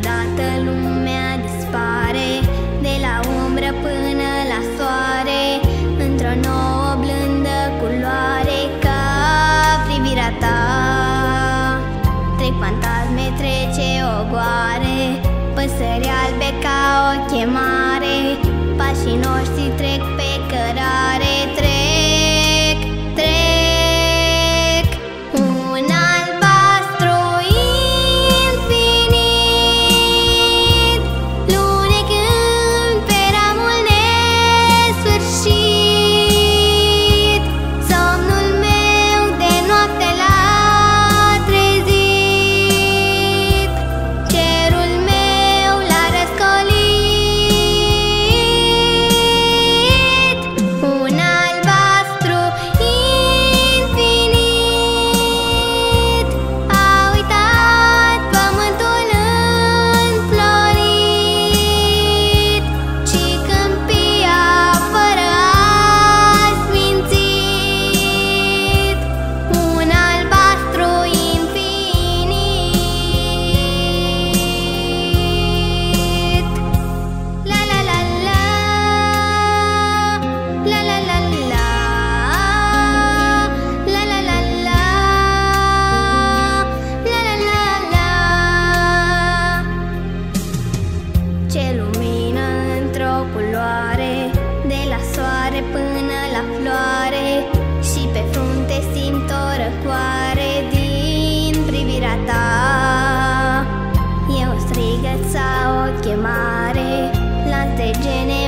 Toată lumea dispare De la umbră până la soare Într-o nouă blândă culoare Ca privirea ta. Trec fantasme, trece ogoare Păsări albe ca o chemare Pașii noștri trec pe cărare Ce lumină într-o culoare De la soare până la floare. Și pe frunte simt o răcoare Din privirea ta. E o strigăță, o chemare La gene